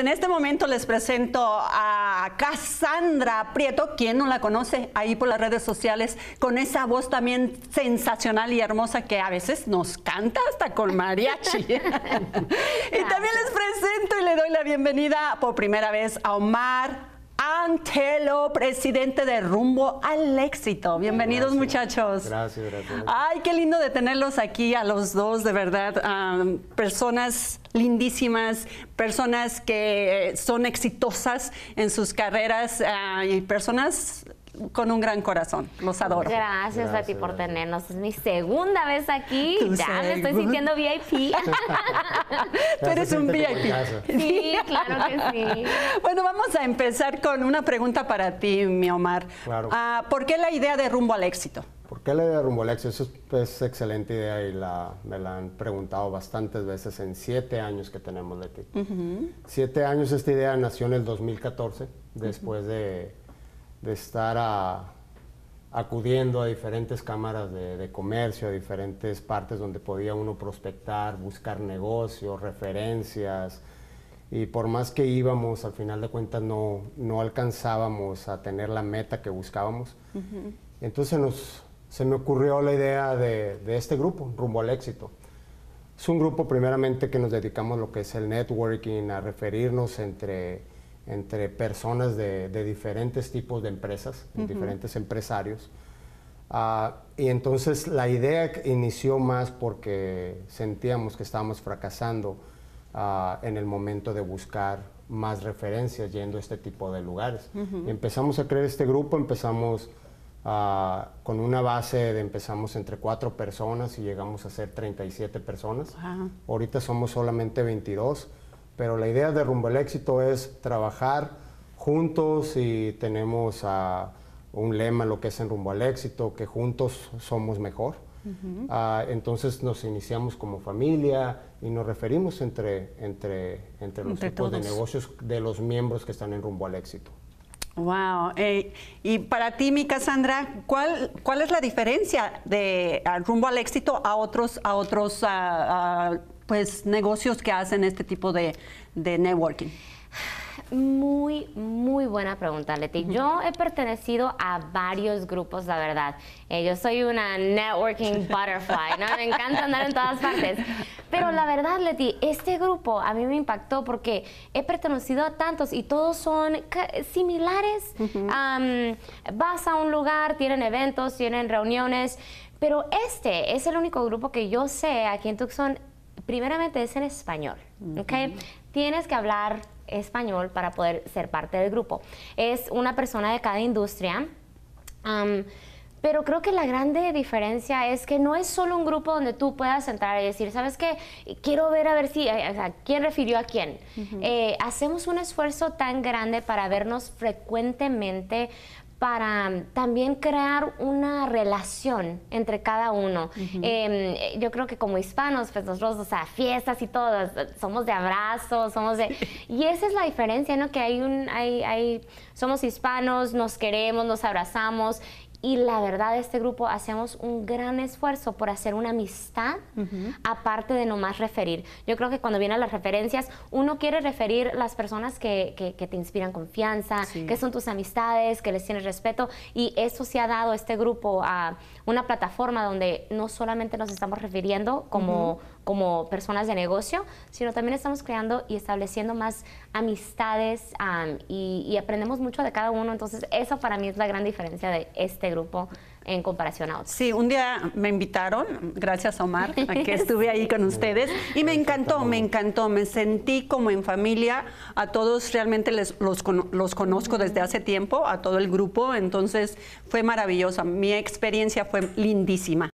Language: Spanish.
En este momento les presento a Cassandra Prieto, quien no la conoce ahí por las redes sociales, con esa voz también sensacional y hermosa que a veces nos canta hasta con mariachi. y también les presento y le doy la bienvenida por primera vez a Omar Antelo, presidente de Rumbo al Éxito. Bienvenidos muchachos. Gracias, gracias. Ay, qué lindo de tenerlos aquí a los dos, de verdad. personas lindísimas, personas que son exitosas en sus carreras y personas con un gran corazón. Los adoro. Gracias, a ti por tenernos. Es mi segunda vez aquí. ya me estoy sintiendo VIP. Tú eres un VIP. Sí, claro que sí. Bueno, vamos a empezar con una pregunta para ti, mi Omar. Claro. Ah, ¿Por qué la idea de rumbo al éxito? ¿Por qué la idea de rumbo al éxito? Es, es excelente idea y la, me la han preguntado bastantes veces en siete años que tenemos de ti. Siete años, esta idea nació en el 2014, después de de estar acudiendo a diferentes cámaras de, comercio, a diferentes partes donde podía uno prospectar, buscar negocios, referencias. Y por más que íbamos, al final de cuentas no, no alcanzábamos a tener la meta que buscábamos. Entonces nos, se me ocurrió la idea de, de, este grupo, Rumbo al Éxito. Es un grupo primeramente que nos dedicamos a lo que es el networking, a referirnos entre entre personas de, diferentes tipos de empresas, diferentes empresarios. Ah, y entonces la idea inició más porque sentíamos que estábamos fracasando ah, en el momento de buscar más referencias yendo a este tipo de lugares. empezamos a crear este grupo, empezamos ah, con una base de empezamos entre cuatro personas y llegamos a ser 37 personas. Ahorita somos solamente 22 pero la idea de Rumbo al Éxito es trabajar juntos y tenemos un lema, lo que es en Rumbo al Éxito, que juntos somos mejor. Ah, entonces nos iniciamos como familia y nos referimos entre, entre, entre los tipos de negocios de los miembros que están en Rumbo al Éxito. Wow. Eh, y para ti, mi Cassandra, ¿cuál, ¿cuál es la diferencia de rumbo al éxito a otros, a otros pues negocios que hacen este tipo de, networking? Muy, muy buena pregunta, Leti. Yo he pertenecido a varios grupos, la verdad. Eh, yo soy una networking butterfly, ¿no? Me encanta andar en todas partes. Pero la verdad, Leti, este grupo a mí me impactó porque he pertenecido a tantos y todos son similares. vas a un lugar, tienen eventos, tienen reuniones, pero este es el único grupo que yo sé aquí en Tucson primeramente es en español, ¿ok? Tienes que hablar español para poder ser parte del grupo. Es una persona de cada industria. Pero creo que la grande diferencia es que no es solo un grupo donde tú puedas entrar y decir, ¿sabes qué? Quiero ver a ver si, eh, o sea, quién refirió a quién. Eh, hacemos un esfuerzo tan grande para vernos frecuentemente para también crear una relación entre cada uno. Em, yo creo que como hispanos, pues nosotros, o sea, fiestas y todo, somos de abrazos, somos de... Y esa es la diferencia, ¿no? Que hay un, hay, hay, somos hispanos, nos queremos, nos abrazamos y la verdad, este grupo hacemos un gran esfuerzo por hacer una amistad, aparte de nomás referir. Yo creo que cuando vienen las referencias, uno quiere referir las personas que, que, te inspiran confianza, que son tus amistades, que les tienes respeto. Y eso se ha dado este grupo a una plataforma donde no solamente nos estamos refiriendo como, como personas de negocio, sino también estamos creando y estableciendo más amistades y, y aprendemos mucho de cada uno. Entonces, eso para mí es la gran diferencia de este grupo en comparación a otros. Sí, un día me invitaron, gracias Omar, a que estuve ahí con ustedes y me encantó, me encantó, me sentí como en familia, a todos realmente les, los, los conozco desde hace tiempo, a todo el grupo, entonces fue maravillosa, mi experiencia fue lindísima.